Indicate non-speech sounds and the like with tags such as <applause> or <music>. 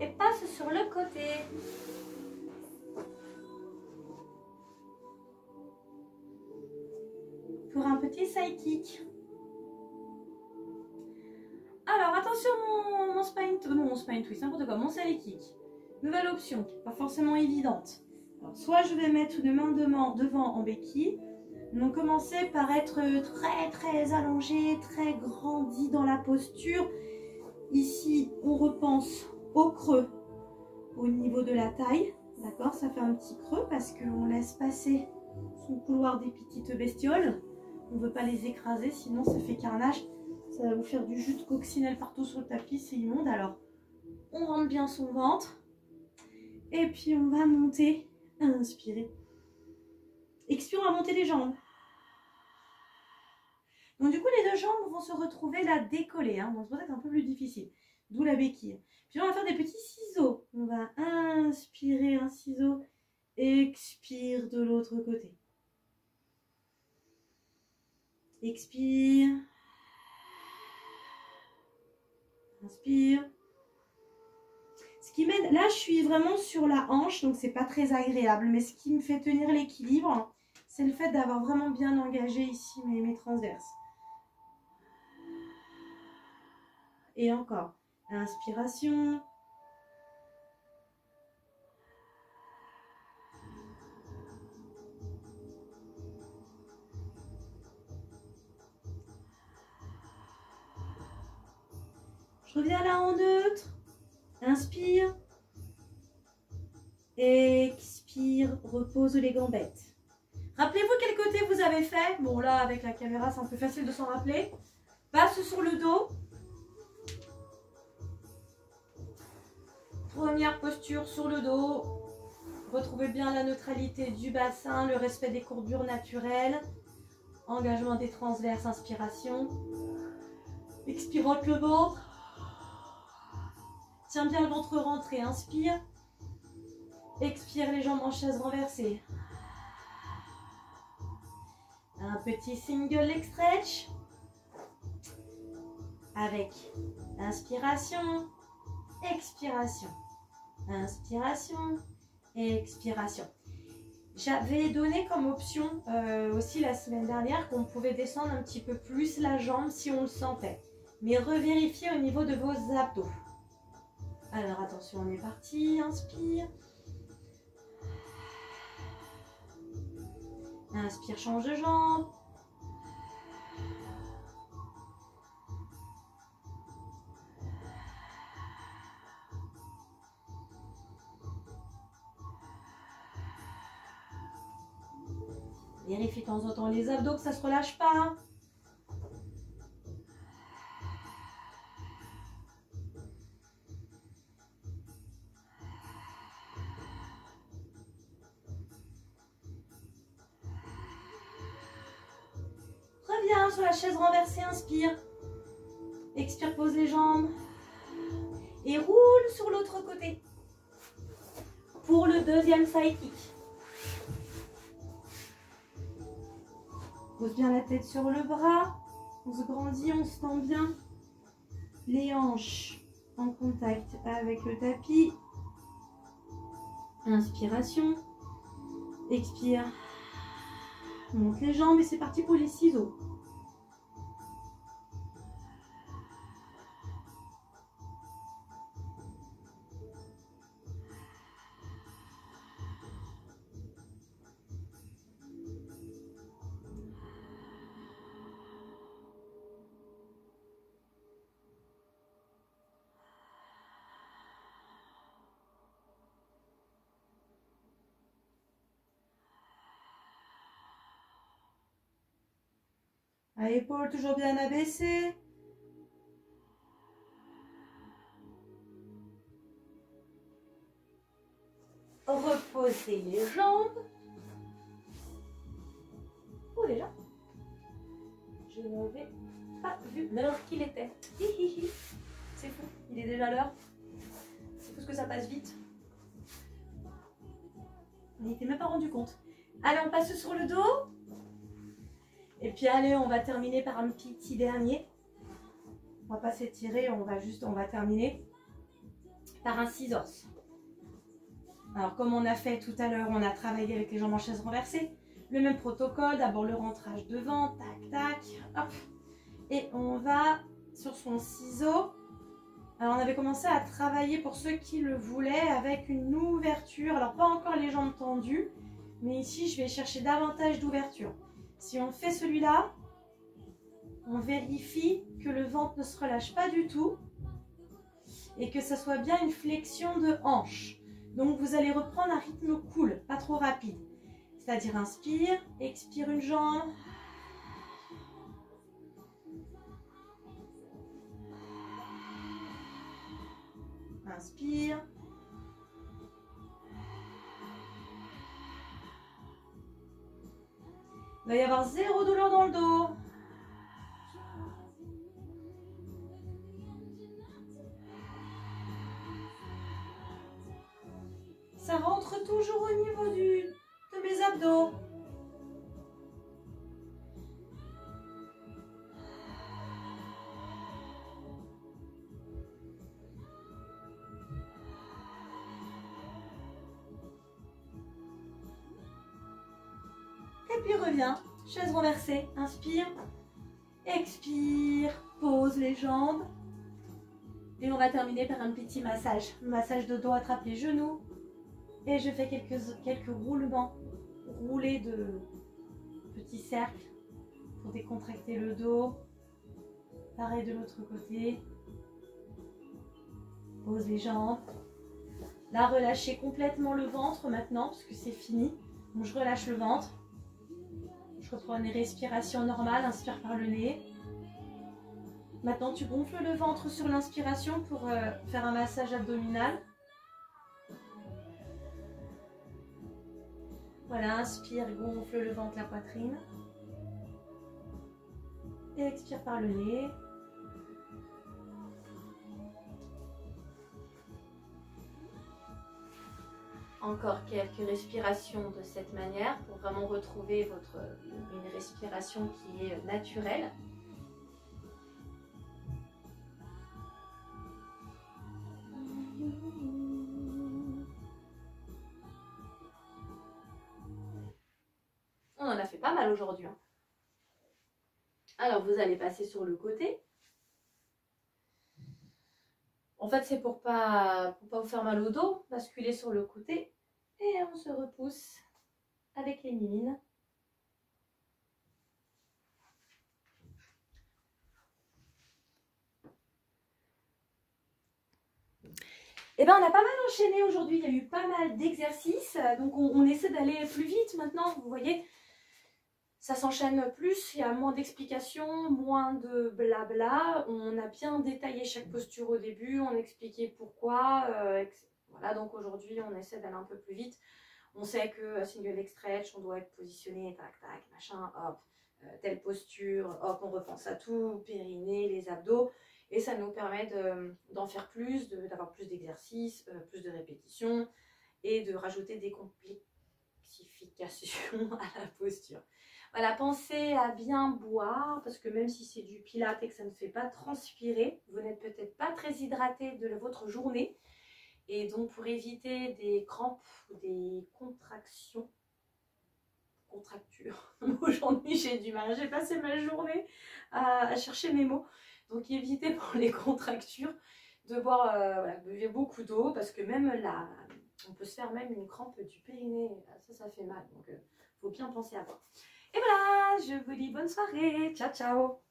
Et passe sur le côté. Pour un petit side kick. Alors, attention, mon, mon spine, euh, mon twist, n'importe quoi, mon side kick. Nouvelle option, pas forcément évidente. Soit je vais mettre une main devant, devant en béquille, donc commencer par être très très allongé, très grandi dans la posture. Ici, on repense au creux au niveau de la taille. D'accord Ça fait un petit creux parce qu'on laisse passer son couloir des petites bestioles. On ne veut pas les écraser, sinon ça fait carnage. Ça va vous faire du jus de coccinelle partout sur le tapis, c'est immonde. Alors, on rentre bien son ventre. Et puis, on va monter. Inspirer. Expire, on va monter les jambes. Donc du coup, les deux jambes vont se retrouver là décollées. Hein. Donc c'est peut-être un peu plus difficile. D'où la béquille. Puis on va faire des petits ciseaux. On va inspirer un ciseau. Expire de l'autre côté. Expire. Inspire. Ce qui m'aide, là je suis vraiment sur la hanche, donc c'est pas très agréable. Mais ce qui me fait tenir l'équilibre, c'est le fait d'avoir vraiment bien engagé ici mes transverses. Et encore. Inspiration. Je reviens là en neutre. Inspire. Expire. Repose les gambettes. Rappelez-vous quel côté vous avez fait? Bon là avec la caméra c'est un peu facile de s'en rappeler. Passe sur le dos. Première posture sur le dos. Retrouvez bien la neutralité du bassin, le respect des courbures naturelles. Engagement des transverses, inspiration. Expirote le ventre. Tiens bien le ventre rentré, inspire. Expire les jambes en chaise renversée. Un petit single leg stretch. Avec inspiration, expiration. Inspiration, expiration. J'avais donné comme option euh, aussi la semaine dernière qu'on pouvait descendre un petit peu plus la jambe si on le sentait. Mais revérifiez au niveau de vos abdos. Alors attention, on est parti. Inspire. Inspire, change de jambe. Vérifie de temps en temps les abdos, que ça ne se relâche pas. Reviens sur la chaise renversée, inspire. Expire, pose les jambes. Et roule sur l'autre côté. Pour le deuxième side kick. Pose bien la tête sur le bras. On se grandit, on se tend bien. Les hanches en contact avec le tapis. Inspiration. Expire. Monte les jambes et c'est parti pour les ciseaux. À épaules toujours bien abaissées. Reposez les jambes. Oh déjà Je n'avais pas vu l'heure qu'il était. C'est fou, il est déjà l'heure. C'est fou ce que ça passe vite. On n'était même pas rendu compte. Allez, on passe sur le dos. Et puis allez, on va terminer par un petit dernier. On va pas s'étirer, on va juste, on va terminer par un scissors. Alors comme on a fait tout à l'heure, on a travaillé avec les jambes en chaise renversée. Le même protocole, d'abord le rentrage devant, tac, tac, hop. Et on va sur son ciseau. Alors on avait commencé à travailler pour ceux qui le voulaient avec une ouverture. Alors pas encore les jambes tendues, mais ici je vais chercher davantage d'ouverture. Si on fait celui-là, on vérifie que le ventre ne se relâche pas du tout et que ça soit bien une flexion de hanche. Donc vous allez reprendre un rythme cool, pas trop rapide. C'est-à-dire inspire, expire une jambe. Inspire. Il va y avoir zéro douleur dans le dos. Ça rentre toujours au niveau de mes abdos. Puis reviens, chaise renversée, inspire, expire, pose les jambes. Et on va terminer par un petit massage. Massage de dos, attrape les genoux, et je fais quelques, quelques roulements, roulés de petits cercles pour décontracter le dos. Pareil de l'autre côté. Pose les jambes. Là, relâchez complètement le ventre maintenant, parce que c'est fini. Je relâche le ventre. Je reprends une respiration normale, inspire par le nez. Maintenant, tu gonfles le ventre sur l'inspiration pour euh, faire un massage abdominal. Voilà, inspire, gonfle le ventre, la poitrine. Et expire par le nez. Encore quelques respirations de cette manière pour vraiment retrouver votre, une respiration qui est naturelle. On en a fait pas mal aujourd'hui. Hein. Alors, vous allez passer sur le côté. En fait, c'est pour pas, pour pas vous faire mal au dos. Basculer sur le côté. Et on se repousse avec les mimines. Eh bien, on a pas mal enchaîné aujourd'hui. Il y a eu pas mal d'exercices. Donc, on, on essaie d'aller plus vite maintenant. Vous voyez, ça s'enchaîne plus, il y a moins d'explications, moins de blabla. On a bien détaillé chaque posture au début, on expliquait pourquoi. Euh, voilà, donc aujourd'hui, on essaie d'aller un peu plus vite. On sait que single leg stretch, on doit être positionné, tac, tac, machin, hop, euh, telle posture, hop, on repense à tout, périnée, les abdos. Et ça nous permet d'en faire plus, d'avoir plus d'exercices, euh, plus de répétitions et de rajouter des complexifications <laughs> à la posture. Voilà, pensez à bien boire, parce que même si c'est du pilate et que ça ne fait pas transpirer, vous n'êtes peut-être pas très hydraté de votre journée. Et donc pour éviter des crampes ou des contractions, contractures, <laughs> aujourd'hui j'ai du mal, j'ai passé ma journée à, chercher mes mots. Donc évitez pour les contractures de boire, euh, voilà, beaucoup d'eau, parce que même là, on peut se faire même une crampe du périnée, ça, ça fait mal. Donc il euh, faut bien penser à boire. Et voilà, je vous dis bonne soirée. Ciao, ciao